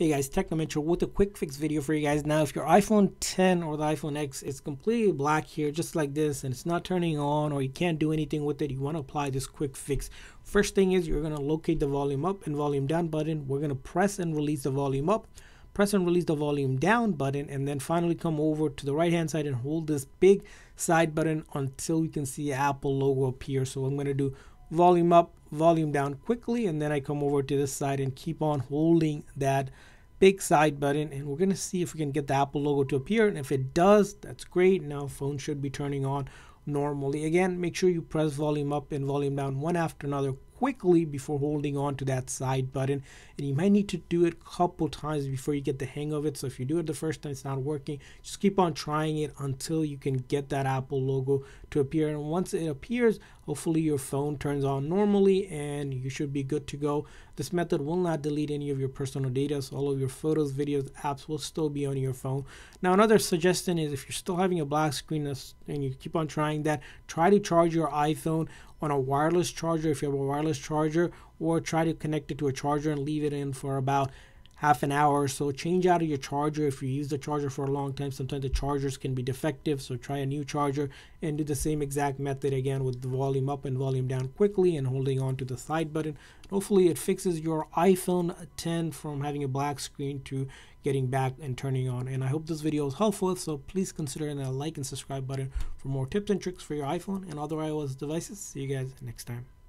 Hey guys, Technomentary with a quick fix video for you guys. Now, if your iPhone 10 or the iPhone X is completely black here, just like this, and it's not turning on or you can't do anything with it, you want to apply this quick fix. First thing is you're going to locate the volume up and volume down button. We're going to press and release the volume up, press and release the volume down button, and then finally come over to the right hand side and hold this big side button until you can see Apple logo appear. So I'm going to do volume up, volume down quickly, and then I come over to this side and keep on holding that big side button. And we're going to see if we can get the Apple logo to appear. And if it does that's great. Now phone should be turning on normally. Again make sure you press volume up and volume down one after another quickly before holding on to that side button. And you might need to do it a couple times before you get the hang of it. So if you do it the first time it's not working. Just keep on trying it until you can get that apple logo to appear. And once it appears hopefully your phone turns on normally and you should be good to go. This method will not delete any of your personal data so all of your photos videos apps will still be on your phone. Now another suggestion is if you're still having a black screen and you keep on trying that try to charge your iphone on a wireless charger if you have a wireless charger or try to connect it to a charger and leave it in for about half an hour. Or so change out of your charger. If you use the charger for a long time sometimes the chargers can be defective. So try a new charger and do the same exact method again with the volume up and volume down quickly and holding on to the side button. Hopefully it fixes your iphone 10 from having a black screen to getting back and turning on. And i hope this video is helpful. So please consider that like and subscribe button for more tips and tricks for your iphone and other ios devices. See you guys next time